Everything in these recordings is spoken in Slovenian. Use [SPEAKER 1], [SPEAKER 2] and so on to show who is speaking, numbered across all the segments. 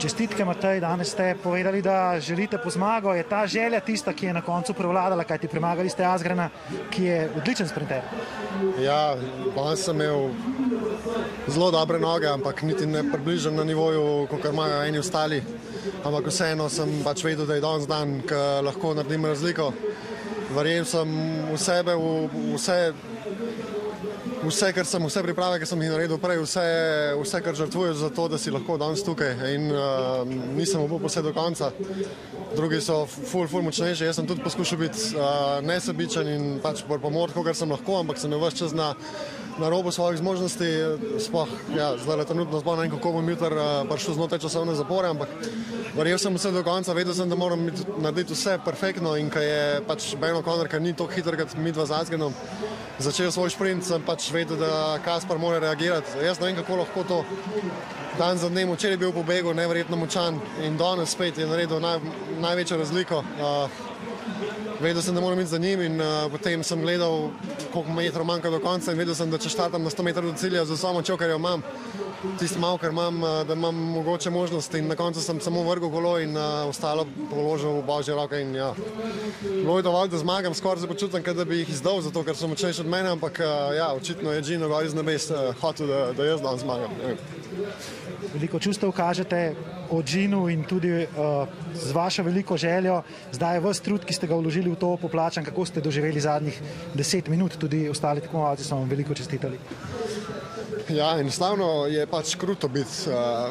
[SPEAKER 1] Čestitke, Matej, danes ste povedali, da želite po zmago. Je ta želja tista, ki je na koncu prevladala, kajti premagali ste Azgrana, ki je odličen sprinter?
[SPEAKER 2] Ja, danes sem imel zelo dobre noge, ampak niti ne približam na nivoju, kot imajo eni ostali. Ampak vseeno sem pač vedel, da je danes dan, ki lahko naredim razliko. Verjem sem v sebe, v vse vse, kar sem, vse priprave, ki sem jih naredil prej, vse, vse kar žrtvujem za to, da si lahko danes tukaj. In uh, nisem upal vse do konca. Drugi so ful, ful močnejši. Jaz sem tudi poskušal biti uh, nesebičen in pač pomoriti, kar sem lahko, ampak sem imel vse čas na, na robu svojih zmožnosti. Sploh, ja, zdaj trenutno zbor, ne vem, kako bom jutri uh, prišel znotraj časovne zapore, ampak verjel sem vse do konca, vedel sem, da moram narediti vse perfektno in ker je pač Beno Konor, ker ni tako hiter, kot mi dva z Azgenom, začel svoj sprint, sem pač vedel, da Kaspar mora reagirati. Jaz ne vem, kako lahko to dan za dnem, včeraj bil po begu neverjetno močan in danes spet je naredil naj, največjo razliko. Uh, vedel sem, da moram iti za njim in uh, potem sem gledal, koliko metrov manjka do konca in vedel sem, da če štartam na 100 metrov do cilja z vso močjo, kar jo imam, tisto malo, kar imam, uh, da imam mogoče možnosti in na koncu sem samo vrgel kolo in uh, ostalo položil v božje roke ja. Bilo je dovolj, da zmagam, skoraj se počutim, da bi jih izdal, zato ker so močnejši od mene, ampak uh, ja, očitno je Gino gor iz nebes uh, hotel, da, da jaz dan zmagam. Ja.
[SPEAKER 1] Veliko čustev kažete o Džinu in tudi uh, z vašo veliko željo. Zdaj je vse trud, ki ste ga vložili v to, poplačan. Kako ste doživeli zadnjih deset minut, tudi ostali tekmovalci so vam veliko čestitali.
[SPEAKER 2] Ja, enostavno je pač kruto biti uh,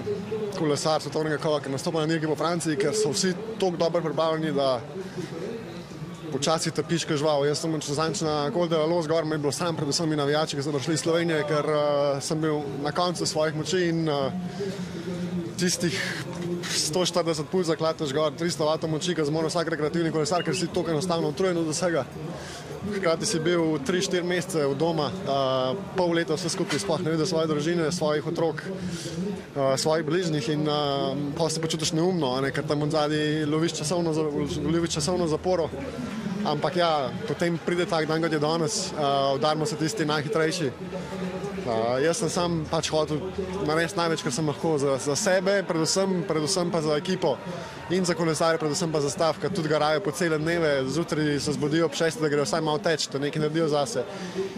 [SPEAKER 2] kolesar svetovnega kola, ki nastopa na dirki po Franciji, ker so vsi tako dobro pripravljeni, da počasi trpiš, kaj žival. Jaz sem čez zanč na Golde Los gor, me je bilo sam, predvsem mi navijači, ki so prišli iz Slovenije, ker uh, sem bil na koncu svojih moči in uh, tistih 140 pulz zaklataš gor, 300 vatov moči, ki zmore vsak rekreativni kolesar, ker si tako enostavno utrujen od vsega. Hkrati si bil 3-4 mesece v doma, uh, pol leta vse skupaj, sploh ne vidiš svoje družine, svojih otrok, uh, svojih bližnjih in uh, pa se počutiš neumno, ne, ker tam od zadaj loviš časovno, loviš časovno zaporo. Ampak ja, potem pride tak dan, kot je danes, uh, udarimo se tisti najhitrejši. Uh, jaz sem sam pač hotel narediti največ, kar sem lahko za, za sebe, predvsem, predvsem pa za ekipo in za kolesarje, predvsem pa za stav, ki tudi garajo po cele dneve, zjutraj se zbudijo ob šestih, da grejo vsaj malo teč, da nekaj naredijo zase.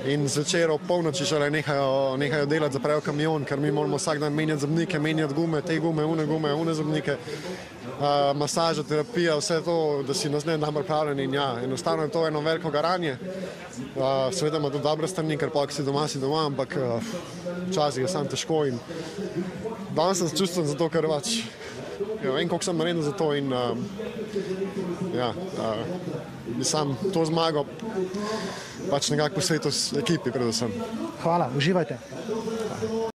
[SPEAKER 2] In zvečer ob polnoči šele nehajo, nehajo delati, zaprejo kamion, ker mi moramo vsak dan menjati zobnike, menjati gume, te gume, une gume, une zobnike. Uh, masaža, terapija, vse to, da si nas ne dan pripravljen in ja, enostavno je to eno veliko garanje. Uh, seveda ima tudi dobre strani, ker pa si doma, si doma, ampak včasih uh, je sam težko in danes sem čustven zato, ker pač ja, vem, koliko sem naredil za to in uh, ja, uh, sam to zmagal pač nekako posvetil ekipi predvsem.
[SPEAKER 1] Hvala, uživajte.